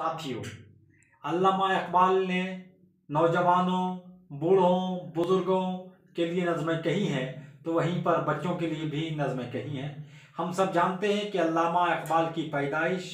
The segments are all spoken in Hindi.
साथियों, अल्लामा इकबाल ने नौजवानों, बूढ़ों, बुज़ुर्गों के लिए नज़में कही हैं तो वहीं पर बच्चों के लिए भी नज़में कही हैं। हम सब जानते हैं कि अल्लामा इकबाल की पैदाइश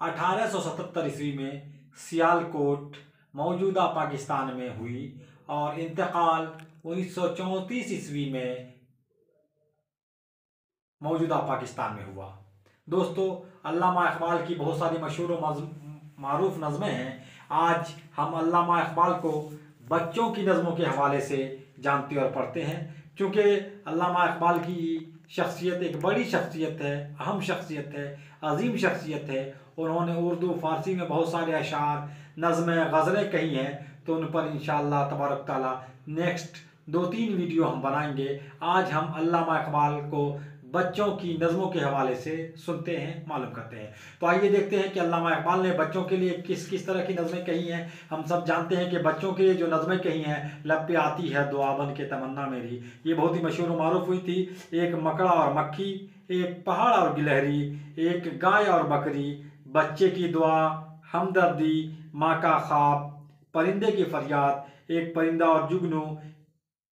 1877 ईस्वी में सियालकोट, मौजूदा पाकिस्तान में हुई और इंतकाल उन्नीस ईस्वी में मौजूदा पाकिस्तान में हुआ। दोस्तों, अल्लामा इकबाल की बहुत सारी मशहूर मरूफ नज़में हैं। आज हम अल्लामा इकबाल को बच्चों की नज़मों के हवाले से जानते और पढ़ते हैं। क्योंकि अल्लामा इकबाल की शख्सियत एक बड़ी शख्सियत है, अहम शख्सियत है, अजीम शख्सियत है। उन्होंने उर्दू, फ़ारसी में बहुत सारे अशार, नज़में, गज़लें कही हैं। तो उन पर इन तबारक ताली नेक्स्ट दो तीन वीडियो हम बनाएँगे। आज हम अल्लामा इकबाल को बच्चों की नज़मों के हवाले से सुनते हैं, मालूम करते हैं। तो आइए देखते हैं कि अल्लामा इकबाल ने बच्चों के लिए किस किस तरह की नज़में कही हैं। हम सब जानते हैं कि बच्चों के लिए जो नज़में कही हैं, लब पे आती है दुआ दुआबन के तमन्ना मेरी। ये बहुत ही मशहूर मरूफ हुई थी। एक मकड़ा और मक्खी, एक पहाड़ और गिलहरी, एक गाय और बकरी, बच्चे की दुआ, हमदर्दी, माँ का ख्वाब, परिंदे की फरियाद, एक परिंदा और जुगनू,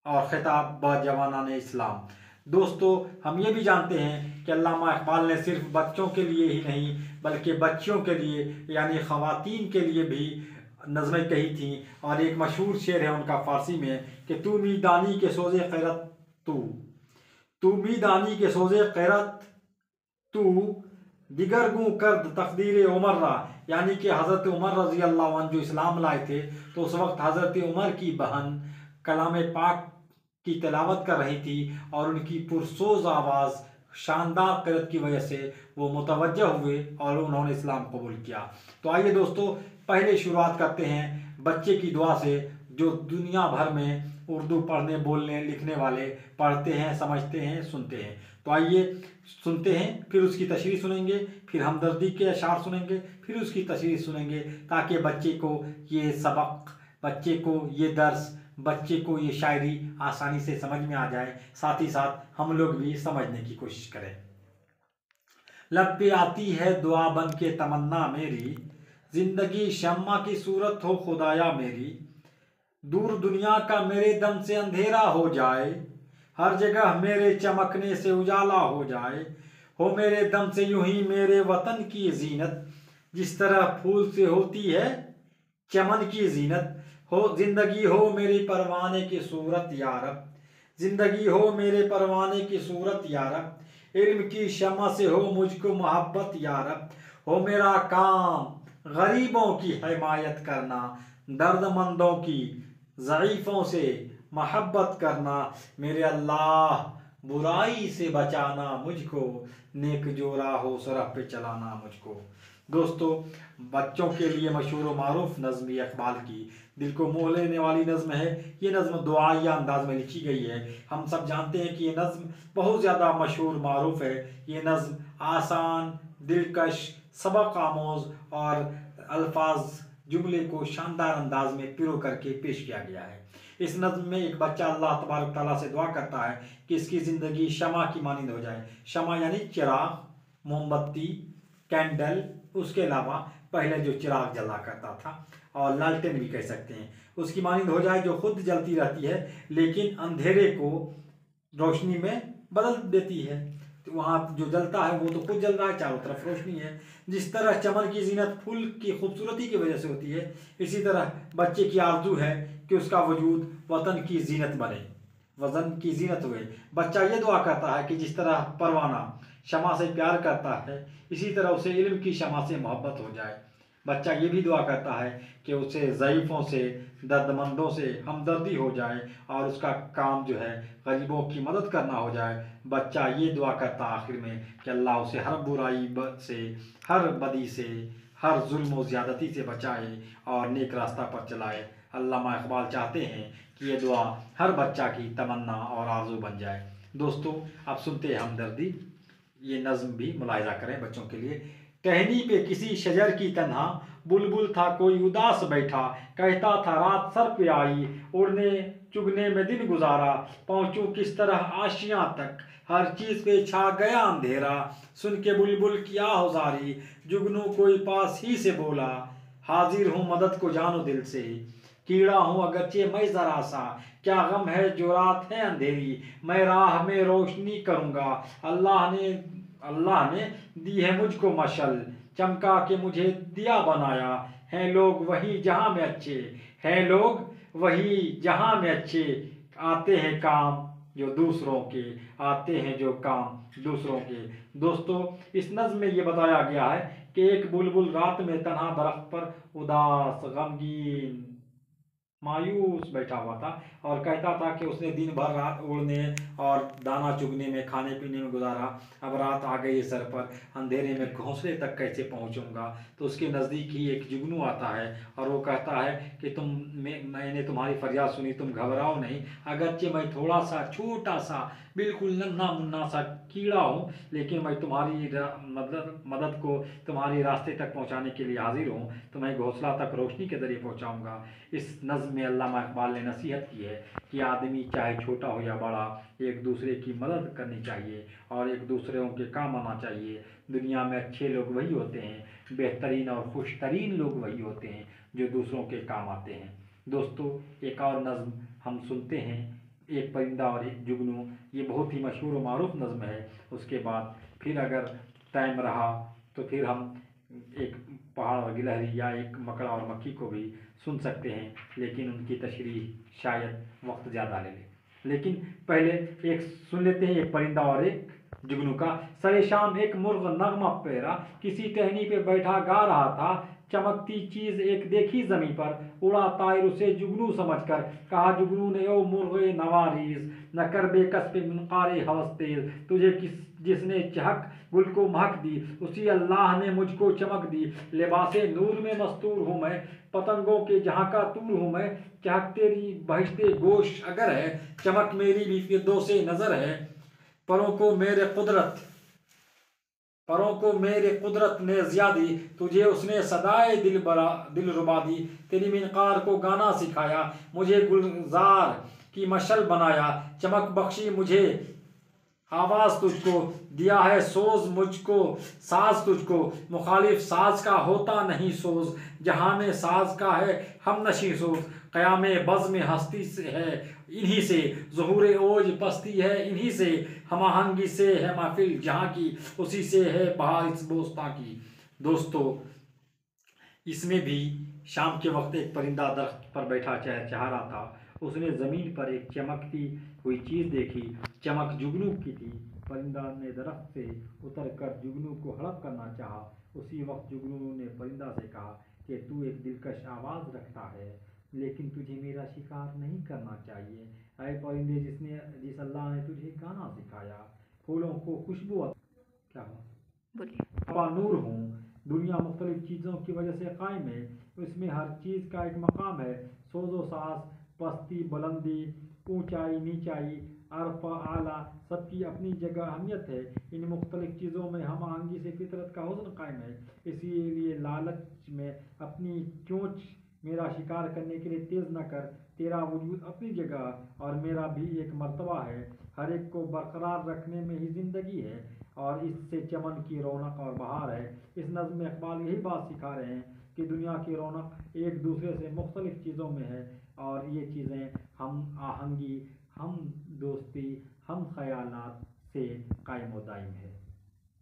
और खिताब, ब जवाना ने इस्लाम। दोस्तों, हम ये भी जानते हैं कि अल्लामा इकबाल ने सिर्फ़ बच्चों के लिए ही नहीं, बल्कि बच्चियों के लिए, यानी ख़वातीन के लिए भी नज़में कही थी। और एक मशहूर शेर है उनका फ़ारसी में कि तू मी दानी के सोज़े खैरत तू। तू मी दानी के सोज़े खैरत तू, दिगर गु कर्द तकदीर उमर्रा। यानी कि हज़रत उमर रज़ी अल्लाह जो इस्लाम लाए थे तो उस वक्त हज़रत उमर की बहन कलाम पाक की तलावत कर रही थी और उनकी पुरसोज आवाज़ शानदार करत की वजह से वो मुतवजह हुए और उन्होंने इस्लाम कबूल किया। तो आइए दोस्तों, पहले शुरुआत करते हैं बच्चे की दुआ से, जो दुनिया भर में उर्दू पढ़ने, बोलने, लिखने वाले पढ़ते हैं, समझते हैं, सुनते हैं। तो आइए सुनते हैं, फिर उसकी तशरी सुनेंगे, फिर हमदर्दी के अशार सुनेंगे, फिर उसकी तशरी सुनेंगे, ताकि बच्चे को ये सबक बच्चे को ये दर्श बच्चे को ये शायरी आसानी से समझ में आ जाए। साथ ही साथ हम लोग भी समझने की कोशिश करें। लब पे आती है दुआ बन के तमन्ना मेरी। ज़िंदगी शम्मा की सूरत हो खुदाया मेरी। दूर दुनिया का मेरे दम से अंधेरा हो जाए। हर जगह मेरे चमकने से उजाला हो जाए। हो मेरे दम से यूँ ही मेरे वतन की जीनत। जिस तरह फूल से होती है, चमन की जीनत। हो ज़िंदगी हो मेरी परवाने की सूरत यारब ज़िंदगी हो मेरे परवाने की सूरत यारब इल्म की शमा से हो मुझको मोहब्बत यारब हो मेरा काम गरीबों की हिमायत करना, दर्दमंदों की ज़यीफ़ों से महब्बत करना, मेरे अल्लाह बुराई से बचाना, मुझको नेक जो हो सरफ पे चलाना, मुझको दोस्तों, बच्चों के लिए मशहूर मरूफ नज़म अकबाल की दिल को मोह लेने वाली नज़म है। ये नज़म दुआया अंदाज में लिखी गई है। हम सब जानते हैं कि ये नज़म बहुत ज़्यादा मशहूर, मरूफ है। ये नज़म आसान, दिलकश, सबक आमोज और अल्फाज जुमले को शानदार अंदाज में पिरो करके पेश किया गया है। इस नज़म में एक बच्चा अल्लाह तबारक ताला से दुआ करता है कि इसकी ज़िंदगी शमा की मानंद हो जाए। शमा यानी चिराग, मोमबत्ती कैंडल, उसके अलावा पहले जो चिराग जला करता था, और लालटेन भी कह सकते हैं। उसकी मानंद हो जाए, जो खुद जलती रहती है, लेकिन अंधेरे को रोशनी में बदल देती है। तो वहाँ जो जलता है, वो तो खुद जल रहा है, चारों तरफ़ रोशनी है। जिस तरह चमन की जीनत फूल की खूबसूरती की वजह से होती है, इसी तरह बच्चे की आरज़ू है कि उसका वजूद वतन की जीनत बने। वज़न की जीनत हुए बच्चा ये दुआ करता है कि जिस तरह परवाना क्षमा से प्यार करता है, इसी तरह उसे इल्म की शमा से मोहब्बत हो जाए। बच्चा ये भी दुआ करता है कि उसे ज़यीफ़ों से, दर्दमंदों से हमदर्दी हो जाए और उसका काम जो है गरीबों की मदद करना हो जाए। बच्चा ये दुआ करता आखिर में कि अल्लाह उसे हर बुराई से, हर बदी से, हर जुल्म ज़्यादती से बचाए और नेक रास्ता पर चलाए। अल्लामा इकबाल चाहते हैं ये दुआ हर बच्चा की तमन्ना और आरज़ू बन जाए। दोस्तों आप सुनते हैं हमदर्दी। ये नज़म भी मुलायजा करें बच्चों के लिए। टहनी पे किसी शजर की तनहा, बुलबुल था कोई उदास बैठा। कहता था रात सर पे आई, उड़ने चुगने में दिन गुजारा। पहुंचू किस तरह आशियाँ तक, हर चीज़ पे छा गया अंधेरा। सुन के बुलबुल की आहुजारी, जुगनू कोई पास ही से बोला, हाजिर हूँ मदद को जानो दिल से। कीड़ा हूँ, अगरचे मैं जरा सा। क्या गम है जो रात है अंधेरी? मैं राह में रोशनी करूँगा। अल्लाह ने अल्लाह ने दी है मुझको मशल। चमका के मुझे दिया बनाया। हैं लोग वही जहाँ में अच्छे। हैं लोग वही जहाँ में अच्छे। आते हैं काम जो दूसरों के। आते हैं जो काम दूसरों के। दोस्तों, इस नज़ में ये बताया गया है कि एक बुलबुल रात में तनहा दरख्त पर उदास, गमगीन मायूस बैठा हुआ था और कहता था कि उसने दिन भर रात उड़ने और दाना चुगने में, खाने पीने में गुजारा। अब रात आ गई है सर पर, अंधेरे में घोंसले तक कैसे पहुंचूँगा? तो उसके नज़दीक ही एक जुगनू आता है और वो कहता है कि तुम, मैं, मैंने तुम्हारी फरियाद सुनी, तुम घबराओ नहीं। अगरचे मैं थोड़ा सा छोटा सा बिल्कुल नन्ना मुन्ना सा कीड़ा हूँ, लेकिन मैं तुम्हारी मदद मदद को तुम्हारी रास्ते तक पहुँचाने के लिए हाजिर हूँ। तुम्हें घोंसला तक रोशनी के ज़रिए पहुँचाऊँगा। इस नज़म में अल्लाह इकबाल ने नसीहत की है कि आदमी चाहे छोटा हो या बड़ा, एक दूसरे की मदद करनी चाहिए और एक दूसरे के काम आना चाहिए। दुनिया में अच्छे लोग वही होते हैं, बेहतरीन और खुश तरीन लोग वही होते हैं जो दूसरों के काम आते हैं। दोस्तों, एक और नज़म हम सुनते हैं, एक परिंदा और एक जुगनू। ये बहुत ही मशहूर और मरूफ नज़म है। उसके बाद फिर अगर टाइम रहा तो फिर हम एक पहाड़ और गिलहरी या एक मकड़ा और मक्खी को भी सुन सकते हैं, लेकिन उनकी तशरी शायद वक्त ज़्यादा ले ले। लेकिन पहले एक सुन लेते हैं, एक परिंदा और एक जुगनू का। सरे शाम एक मुर्ग नगमा पेरा, किसी टहनी पे बैठा गा रहा था। चमकती चीज़ एक देखी जमी पर, उड़ा तायर उसे जुगनू समझकर। कहा, जुगनू ने, ओ मुर्गे नवारीस न कर बेकस पे मुनकार हवस तेज। तुझे किस जिसने चहक गुल को महक दी, उसी अल्लाह ने मुझको चमक दी। लिबास नूर में मस्तूर हूँ मैं, पतंगों के जहाँ का तूर हूँ मैं। चहक तेरी बहते गोश अगर है, चमक मेरी भी फिर दो से नज़र है। परों को मेरे कुदरत, परों को मेरे कुदरत ने ज्यादी तुझे उसने सदाए दिल बरा, दिल रुबा दी। तेरी मिनकार को गाना सिखाया, मुझे गुलजार की मशल बनाया। चमक बख्शी मुझे आवाज़ तुझको, दिया है सोज मुझको, साज तुझको। मुखालिफ, साज का होता नहीं सोज, जहाँ में साज का है, हम नशी सोज। क़याम बज़ में हस्ती से है, इन्हीं से। जहूर ओज पस्ती है, इन्हीं से। हमाहंगी से है महफिल, जहाँ की, उसी से है बहा इस बोस्ता की। दोस्तों, इसमें भी शाम के वक्त एक परिंदा दरख्त पर बैठा चह चाह रहा था। उसने ज़मीन पर एक चमकती हुई चीज़ देखी। चमक जुगनू की थी। परिंदा ने दरख्त से उतर कर जुगनू को हड़प करना चाहा। उसी वक्त जुगनू ने परिंदा से कहा कि तू एक दिलकश आवाज़ रखता है लेकिन तुझे मेरा शिकार नहीं करना चाहिए। अय परिंदे जिसने जिस अल्लाह ने तुझे गाना सिखाया फूलों को खुशबू क्या हुआ? नूर हूँ। दुनिया मुख्तलिफ़ चीज़ों की वजह से कायम है। उसमें हर चीज़ का एक मकाम है। सोजो सास पस्ती बुलंदी ऊंचाई नीचाई अरफा आला, सबकी अपनी जगह अहमियत है। इन मुख्तलिफ़ चीज़ों में हम आहंगी से फितरत का हौसन कायम है। इसीलिए लालच में अपनी चोंच मेरा शिकार करने के लिए तेज़ न कर। तेरा वजूद अपनी जगह और मेरा भी एक मरतबा है। हर एक को बरकरार रखने में ही ज़िंदगी है और इससे चमन की रौनक और बहार है। इस नज़म में इकबाल यही बात सिखा रहे हैं कि दुनिया की रौनक एक दूसरे से मुख्तलिफ़ चीज़ों में है और ये चीज़ें हम आहंगी, हम दोस्ती हम ख्यालात से कायम दायम है।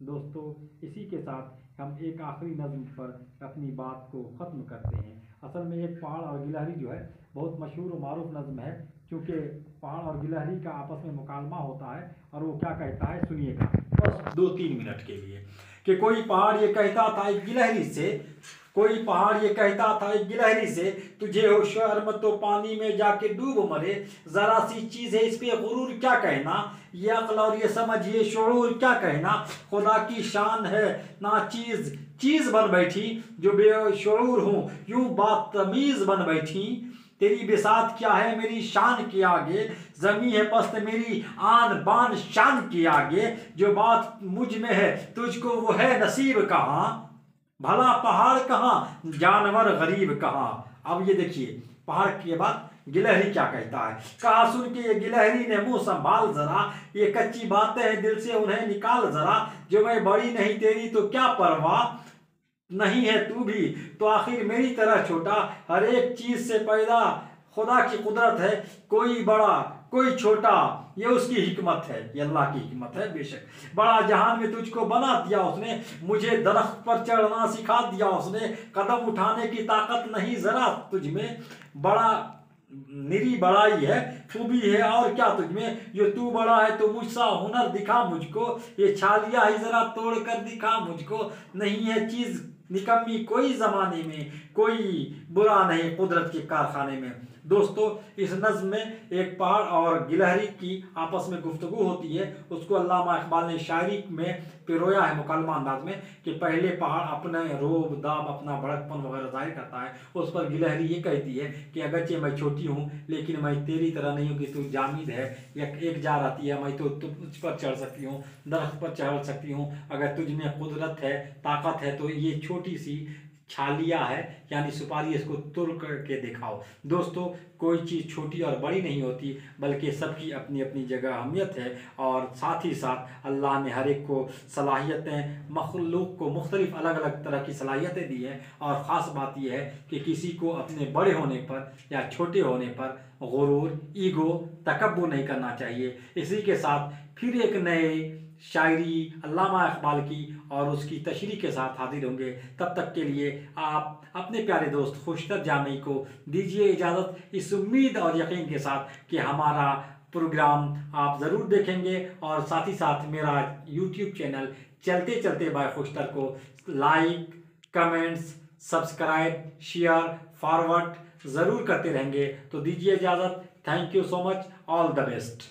दोस्तों, इसी के साथ हम एक आखिरी नज़म पर अपनी बात को ख़त्म करते हैं। असल में एक पहाड़ और गिलहरी जो है, बहुत मशहूर और मरूफ नज़म है, क्योंकि पहाड़ और गिलहरी का आपस में मुकालमा होता है और वो क्या कहता है, सुनिएगा। बस दो तीन मिनट के लिए कि कोई पहाड़ ये कहता था, एक गिलहरी से कोई पहाड़ ये कहता था, एक गिलहरी से तुझे हो शर्म तो पानी में जाके डूब मरे। जरा सी चीज़ है, इस पे गुरूर क्या कहना? ये अकल और ये समझ, ये शरूर क्या कहना? खुदा की शान है, ना चीज़ चीज़ बन बैठी जो बेशूर हूँ। यूँ बात तमीज बन बैठी। तेरी बेसात क्या है मेरी शान के आगे? जमी है पस्त मेरी आन बान शान के आगे। जो बात मुझमें है, तुझको वो है नसीब कहाँ? भला पहाड़ कहाँ, जानवर गरीब कहाँ? अब ये देखिए, पहाड़ के बाद गिलहरी क्या कहता है? कहा सुन के ये गिलहरी ने मुँह संभाल जरा, ये कच्ची बातें हैं, दिल से उन्हें निकाल जरा, जो मैं बड़ी नहीं तेरी तो क्या परवाह? नहीं है तू भी तो आखिर मेरी तरह छोटा, हर एक चीज़ से पैदा खुदा की कुदरत है, कोई बड़ा, कोई छोटा, ये उसकी हिकमत है, ये अल्लाह की हिकमत है बेशक। बड़ा जहान में तुझको बना दिया उसने, मुझे दरख्त पर चढ़ना सिखा दिया उसने, कदम उठाने की ताकत नहीं जरा तुझ में। बड़ा, निरी बड़ाई है खूबी है और क्या तुझमें जो तू बड़ा है तो मुझसा हुनर दिखा मुझको, ये छालिया ही जरा तोड़ कर दिखा मुझको। नहीं है चीज़ निकम्मी कोई जमाने में, कोई बुरा नहीं कुदरत के कारखाने में। दोस्तों, इस नज्म में एक पहाड़ और गिलहरी की आपस में गुफ्तगु होती है। उसको अल्लामा इकबाल ने शायरी में पिरोया है मुकलमा अंदाज में, कि पहले पहाड़ अपने रोब, दाब, अपना बड़कपन वगैरह ज़ाहिर करता है। उस पर गिलहरी ये कहती है कि अगरचे मैं छोटी हूँ, लेकिन मैं तेरी तरह नहीं हूँ कि तू जामिद है, या एक जा रहती है, मैं तो तुझ पर चढ़ सकती हूँ, दरख्त पर चढ़ सकती हूँ। अगर तुझ में कुदरत है, ताकत है तो ये छोटी सी छालिया है, यानी सुपारी इसको तुर करके दिखाओ। दोस्तों, कोई चीज़ छोटी और बड़ी नहीं होती, बल्कि सबकी अपनी अपनी जगह अहमियत है और साथ ही साथ अल्लाह ने हर एक को सलाहियतें, मखलूक को मुख्तलिफ़ अलग अलग तरह की सलाहियतें दी हैं और ख़ास बात यह है कि किसी को अपने बड़े होने पर या छोटे होने पर गुरूर, ईगो, तकब्बुर नहीं करना चाहिए। इसी के साथ फिर एक नए शायरी अल्लामा इकबाल की और उसकी तशरी के साथ हाजिर होंगे। तब तक के लिए आप अपने प्यारे दोस्त खुशतर जामी को दीजिए इजाज़त। इस उम्मीद और यकीन के साथ कि हमारा प्रोग्राम आप ज़रूर देखेंगे और साथ ही साथ मेरा यूट्यूब चैनल चलते चलते बाय खुशतर को like comments subscribe share forward ज़रूर करते रहेंगे। तो दीजिए इजाज़त। Thank you so much all the best